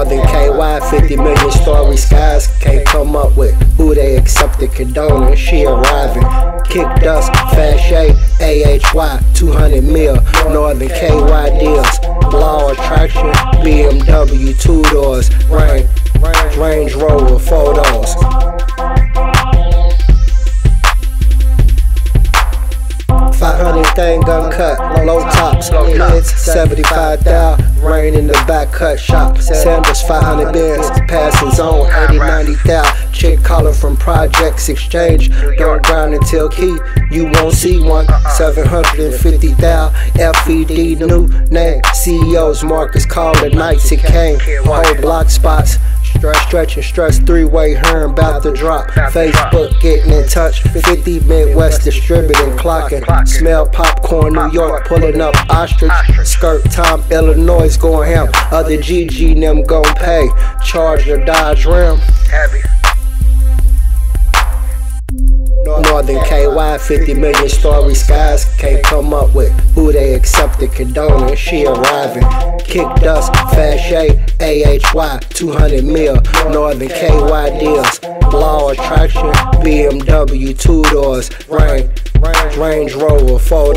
Northern KY, 50 million story skies. Can't come up with who they accepted condoning. She arriving. Kick dust, shade, AHY, 200 mil. Northern KY deals. Law attraction, BMW, two doors. Range, Range Rover, four doors. Five hundred thing gun cut, low tops, lids, 75 thou, rain in the back cut shop. Sandals 500 bins, passing zone 80 90 thou. Chick calling from Projects Exchange, don't grind until key. You won't see one, 750 thou. FED new name, CEOs Marcus the nights it came. Whole block spots. Stretch, stretch, and stress, three-way herm about to drop. Facebook getting in touch, 50 Midwest distributing, clocking. Smell popcorn, New York pulling up ostrich. Skirt time, Illinois going ham. Other GG them gon' pay. Charger, Dodge Ram. Heavy. Northern KY, 50 million story skies. Can't come up with who they accepted condoning. She arriving. Kick dust, fast shade, AHY, 200 mil. Northern KY deals. Law attraction, BMW, two doors. Range, Range Rover, four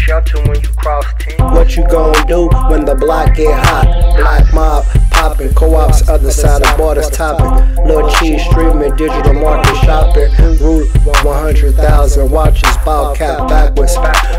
shelter when you cross. What you gon' do when the block get hot? Black mob popping, co-ops other side of borders topping. Lil cheese streaming, digital market shopping. Rule 100,000 watches, ball cap backwards.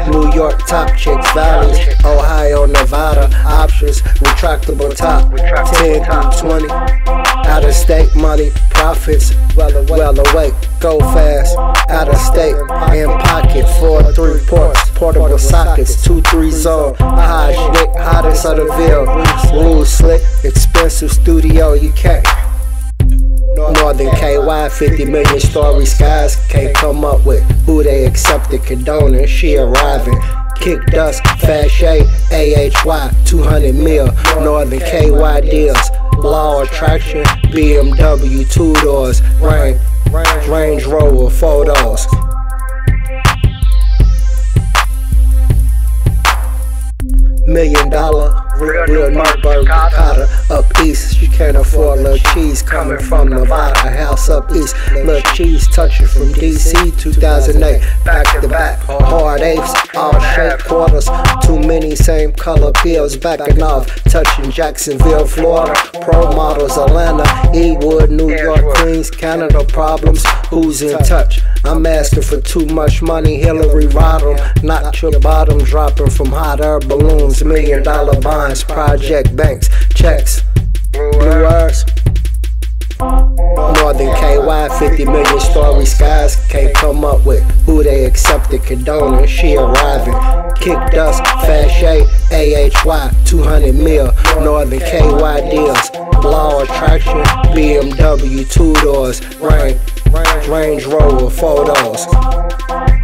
New York top chicks, valleys. Ohio, Nevada options, retractable top. 10 through 20. Out of state money, profits, well awake, well awake. Go fast, out of state, in pocket, four, three ports, portable sockets, two, three zone, high schnick, hottest of the Ville, rules slick, expensive studio, you can't. Northern KY, 50 million story skies, can't come up with who they accepted condoning. She arriving. Kick dust, shade, AHY, 200 mil. Northern KY deals. Law attraction, BMW, two doors. Range, Range Rover, four Million dollar, real, real Newburgh Cotta up east. She can't afford little cheese coming from Nevada. House up east, little cheese touching from DC 2008. Back to back, hard apes, all shape quarters. Too many same color pills backing off. Touching Jacksonville, Florida. Pro models, Atlanta, Ewood, New York, Queens, Canada problems. Who's in touch? I'm asking for too much money. Hillary Rodham, not your bottom dropping from hot air balloons. Million dollar bonds, project banks, checks, blue earth. Northern KY, 50 million story skies. Can't come up with who they accepted condoning. She arriving. Kick dust, shade, AHY, 200 mil. Northern KY deals. Law attraction, BMW, two doors. Range, Range Rover, four doors.